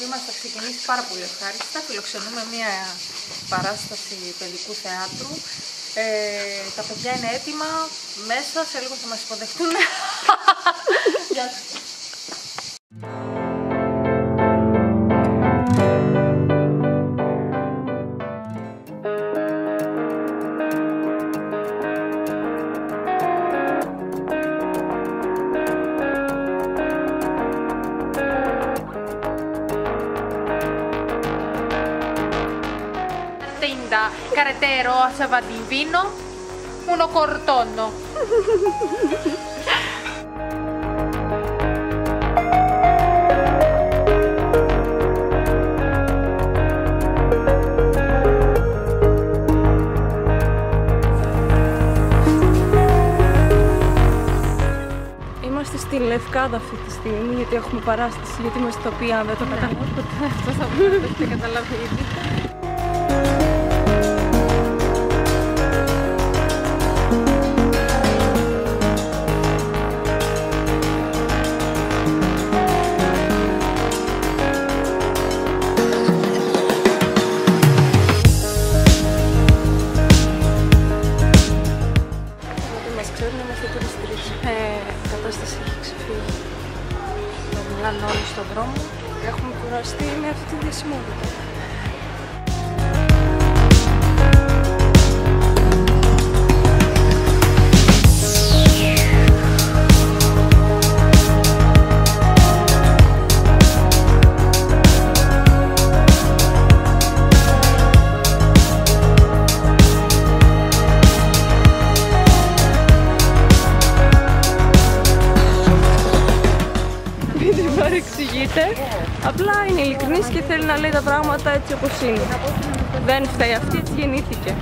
Η μας θα ξεκινήσει πάρα πολύ ευχάριστα. Φιλοξενούμε μια παράσταση παιδικού θεάτρου. Ε, τα παιδιά είναι έτοιμα. Μέσα σε λίγο θα μας υποδεχτούν. Γεια σας. Carretero a Savadivino, uno cortono. Είμαστε στη Λευκάδα αυτή τη στιγμή γιατί έχουμε παράσταση, γιατί είμαστε τοπία, αν δεν το καταλάβετε. Αυτό θα το καταλάβει κατάσταση έχει ξεφύγει. Μιλάνε όλοι στον δρόμο. Έχουμε κουραστεί με αυτή τη διασημότητα. Παρεξηγείται. Απλά είναι ειλικρινής και θέλει να λέει τα πράγματα έτσι όπως είναι. Δεν φταίει αυτή, έτσι γεννήθηκε.